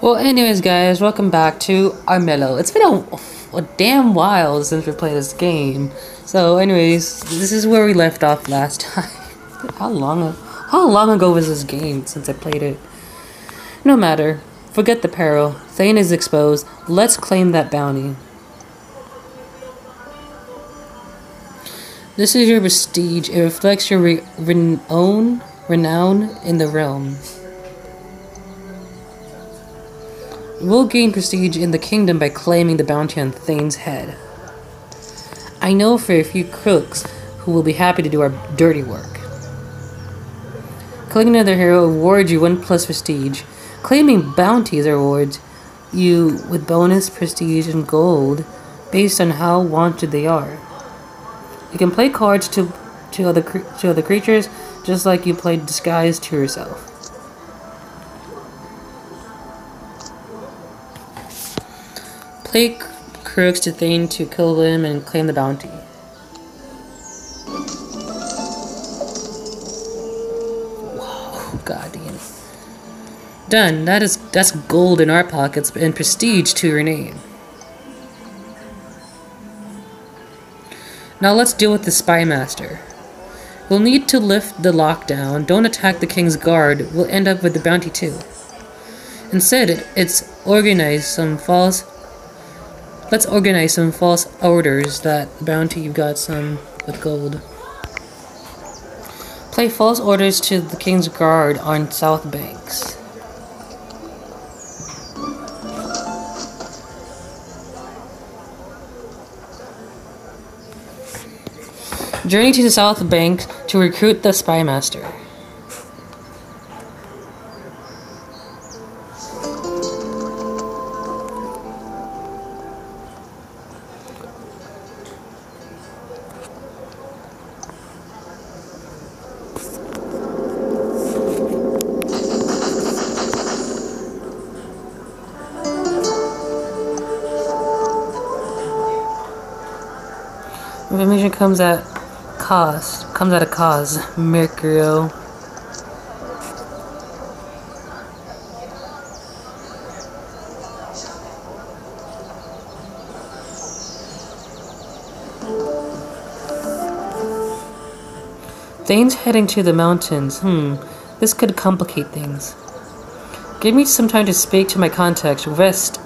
Well, anyways, guys, welcome back to Armello. It's been a, a damn while since we played this game. So, anyways, this is where we left off last time. how long? How long ago was this game since I played it? No matter. Forget the peril. Thane is exposed. Let's claim that bounty. This is your prestige. It reflects your re renown, renown in the realm. We'll gain prestige in the kingdom by claiming the bounty on Thane's head. I know for a few crooks who will be happy to do our dirty work. Claiming another hero awards you one plus prestige. Claiming bounties rewards you with bonus prestige and gold based on how wanted they are. You can play cards to to other to other creatures just like you played disguise to yourself. Play crooks to Thane to kill them and claim the bounty. Whoa, god damn. Done. That is that's gold in our pockets and prestige to your name. Now let's deal with the spy master. We'll need to lift the lockdown. Don't attack the king's guard. We'll end up with the bounty too. Instead, it's organize some false Let's organize some false orders that bounty you've got some with gold. Play false orders to the King's Guard on South Banks. Journey to the South Bank to recruit the Spy Information comes at cost. Comes at a cause. Mercurio. Thane's heading to the mountains. Hmm. This could complicate things. Give me some time to speak to my contact. Rest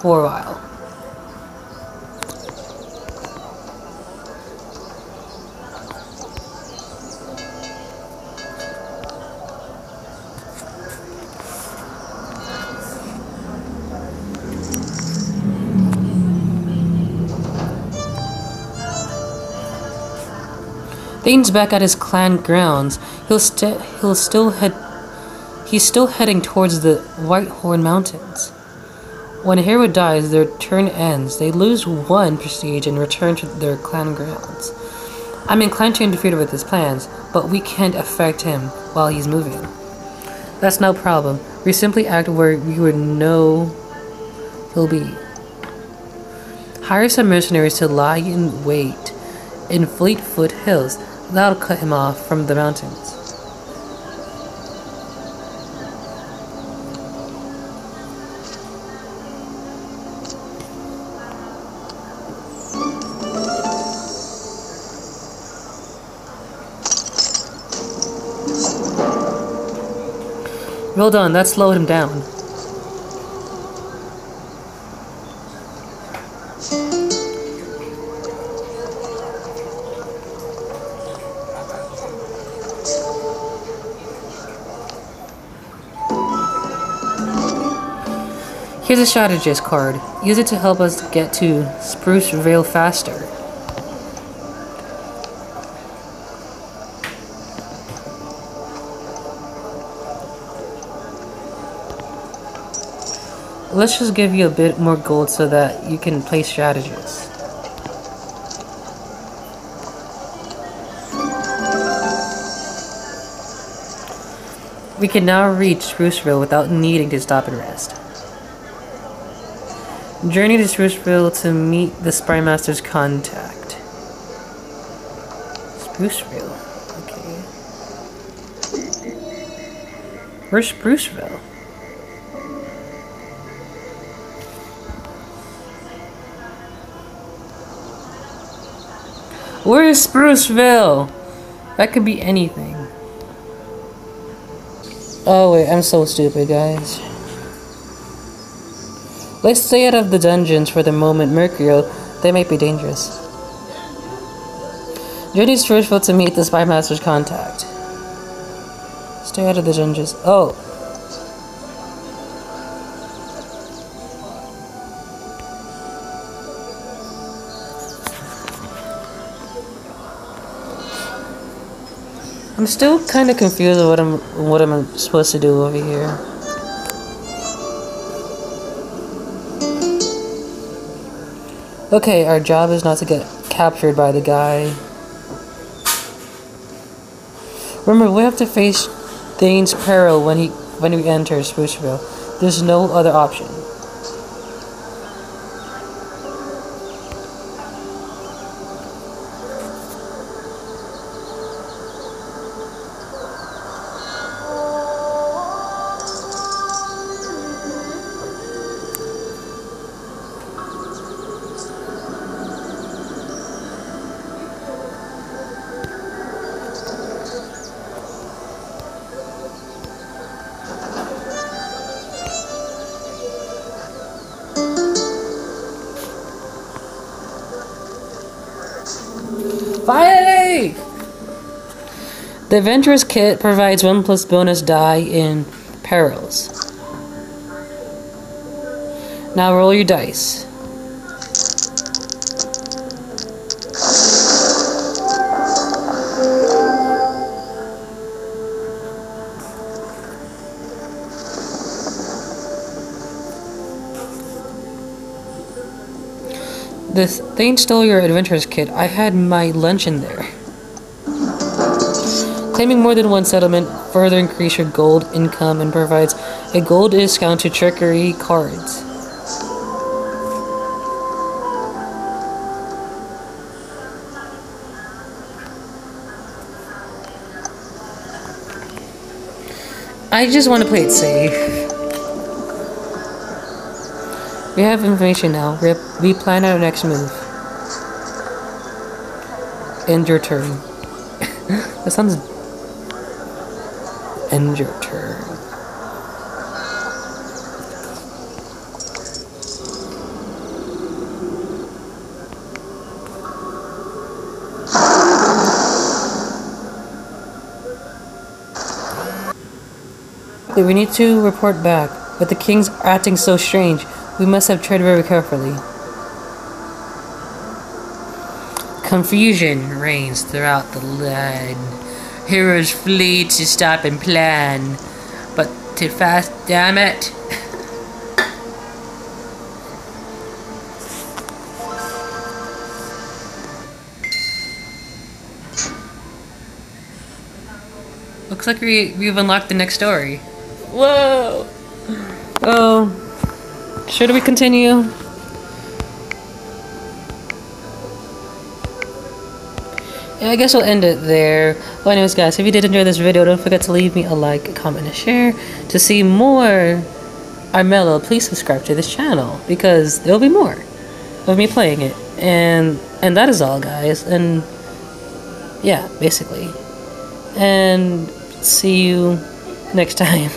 for a while. Thane's back at his clan grounds. He'll st he'll still head he's still heading towards the Whitehorn Mountains. When a hero dies, their turn ends. They lose one prestige and return to their clan grounds. I'm inclined to interfere with his plans, but we can't affect him while he's moving. That's no problem. We simply act where we would know he'll be. Hire some mercenaries to lie in wait in Fleetfoot Hills That'll cut him off from the mountains. Well done, that slowed him down. Here's a strategist card. Use it to help us get to Spruce Vale faster. let's just give you a bit more gold so that you can play strategist. We can now reach Spruceville without needing to stop and rest. Journey to Spruceville to meet the Spy Master's contact. Spruceville. Okay. Where's Spruceville? Where is Spruceville? That could be anything. Oh wait, I'm so stupid, guys. Let's stay out of the dungeons for the moment, Mercurio. They might be dangerous. Journey to Spruceville to meet the Spy Master's contact. Stay out of the dungeons. Oh. I'm still kind of confused of what I'm what I'm supposed to do over here. Okay, our job is not to get captured by the guy. Remember, we have to face Thane's peril when he when we enter Spruceville. There's no other option. Finally! The Adventurous Kit provides 1 plus bonus die in perils. Now roll your dice. This thing stole your adventurer's kit. I had my lunch in there. Claiming more than one settlement further increase your gold income and provides a gold discount to trickery cards. I just want to play it safe. We have information now. We plan our next move. End your turn. that sounds... End your turn. We need to report back, but the king's acting so strange. We must have tread very carefully. Confusion reigns throughout the land. Heroes flee to stop and plan, but too fast, damn it! Looks like we, we've unlocked the next story. Whoa! Oh. Should we continue? Yeah, I guess we'll end it there. Well, anyways, guys, if you did enjoy this video, don't forget to leave me a like, a comment, and a share. To see more Armello, please subscribe to this channel because there'll be more of me playing it. And and that is all, guys. And yeah, basically. And see you next time.